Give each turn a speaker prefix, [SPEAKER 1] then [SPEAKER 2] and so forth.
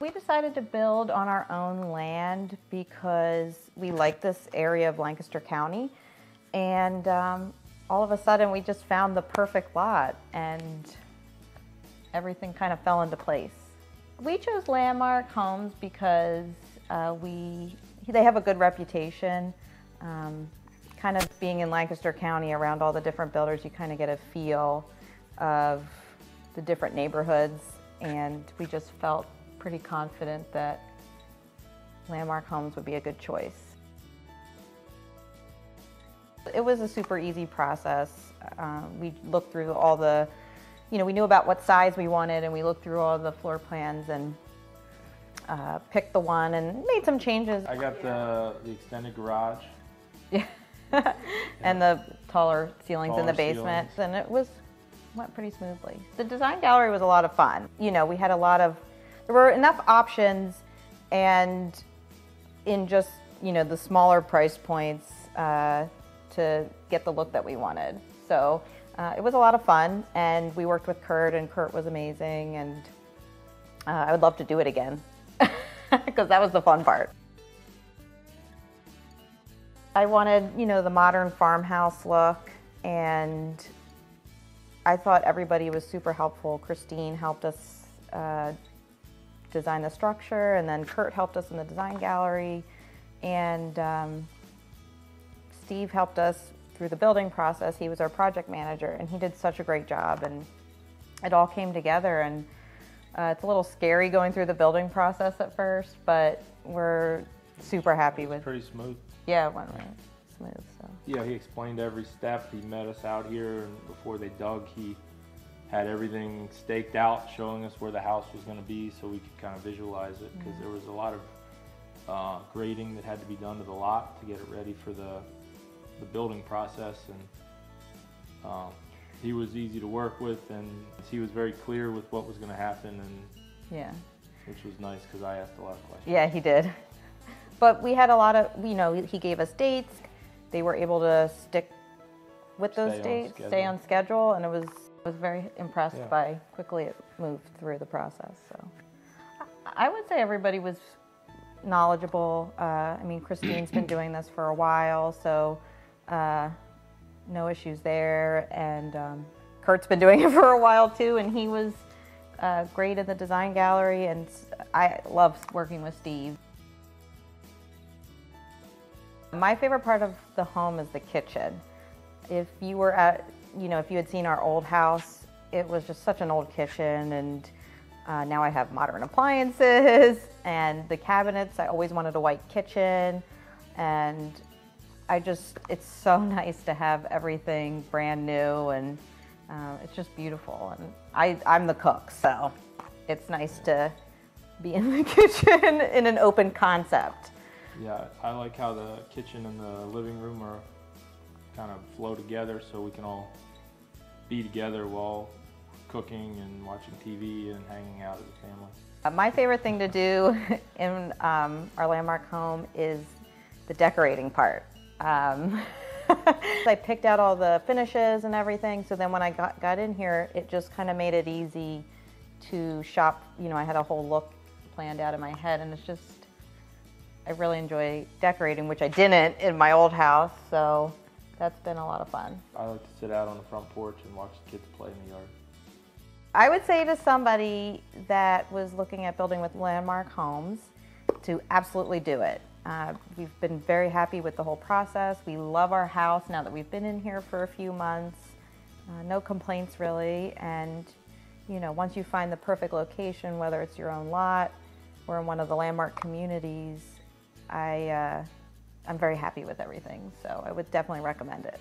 [SPEAKER 1] We decided to build on our own land because we like this area of Lancaster County. And um, all of a sudden, we just found the perfect lot and everything kind of fell into place. We chose Landmark Homes because uh, we they have a good reputation. Um, kind of being in Lancaster County around all the different builders, you kind of get a feel of the different neighborhoods, and we just felt pretty confident that Landmark Homes would be a good choice. It was a super easy process. Um, we looked through all the, you know, we knew about what size we wanted, and we looked through all the floor plans and uh, picked the one and made some changes.
[SPEAKER 2] I got the, the extended garage.
[SPEAKER 1] Yeah. and the taller ceilings in the
[SPEAKER 2] Taller
[SPEAKER 1] basement,
[SPEAKER 2] ceilings.
[SPEAKER 1] and it was went pretty smoothly. The design gallery was a lot of fun. You know, we had a lot of there were enough options, and in just you know the smaller price points uh, to get the look that we wanted. So uh, it was a lot of fun, and we worked with Kurt, and Kurt was amazing, and uh, I would love to do it again because that was the fun part. I wanted, you know, the modern farmhouse look, and I thought everybody was super helpful. Christine helped us uh, design the structure, and then Kurt helped us in the design gallery, and um, Steve helped us through the building process. He was our project manager, and he did such a great job, and it all came together. And uh, it's a little scary going through the building process at first, but we're super happy with.
[SPEAKER 2] Pretty smooth.
[SPEAKER 1] Yeah, it went really smooth. So.
[SPEAKER 2] Yeah, he explained every step. He met us out here, and before they dug, he had everything staked out, showing us where the house was going to be, so we could kind of visualize it. Because there was a lot of uh, grading that had to be done to the lot to get it ready for the the building process, and um, he was easy to work with, and he was very clear with what was going to happen, and
[SPEAKER 1] Yeah.
[SPEAKER 2] which was nice because I asked a lot of questions.
[SPEAKER 1] Yeah, he did. But we had a lot of, you know, he gave us dates. They were able to stick with those
[SPEAKER 2] Stay on
[SPEAKER 1] dates, stay on schedule, and it was was very impressed
[SPEAKER 2] Yeah.
[SPEAKER 1] by quickly it moved through the process. So I I would say everybody was knowledgeable. Uh, I mean, Christine's been doing this for a while, so uh, no issues there. And um, Kurt's been doing it for a while too, and he was uh, great in the design gallery. And I love working with Steve. My favorite part of the home is the kitchen. If you were at, you know, if you had seen our old house, it was just such an old kitchen, and uh, now I have modern appliances and the cabinets. I always wanted a white kitchen, and I just, it's so nice to have everything brand new, and uh, it's just beautiful. And I, I'm the cook, so it's nice to be in the kitchen in an open concept.
[SPEAKER 2] Yeah, I like how the kitchen and the living room are kind of flow together so we can all be together while cooking and watching TV and hanging out as a family.
[SPEAKER 1] Uh, My favorite thing to do in um, our landmark home is the decorating part. Um, I picked out all the finishes and everything, so then when I got, got in here, it just kind of made it easy to shop. You know, I had a whole look planned out in my head, and it's just, I really enjoy decorating, which I didn't in my old house, so that's been a lot of fun.
[SPEAKER 2] I like to sit out on the front porch and watch the kids play in the yard.
[SPEAKER 1] I would say to somebody that was looking at building with Landmark Homes to absolutely do it. Uh, we've been very happy with the whole process. We love our house now that we've been in here for a few months. Uh, no complaints really. And, you know, once you find the perfect location, whether it's your own lot or in one of the landmark communities, I, uh, I'm very happy with everything. So I would definitely recommend it.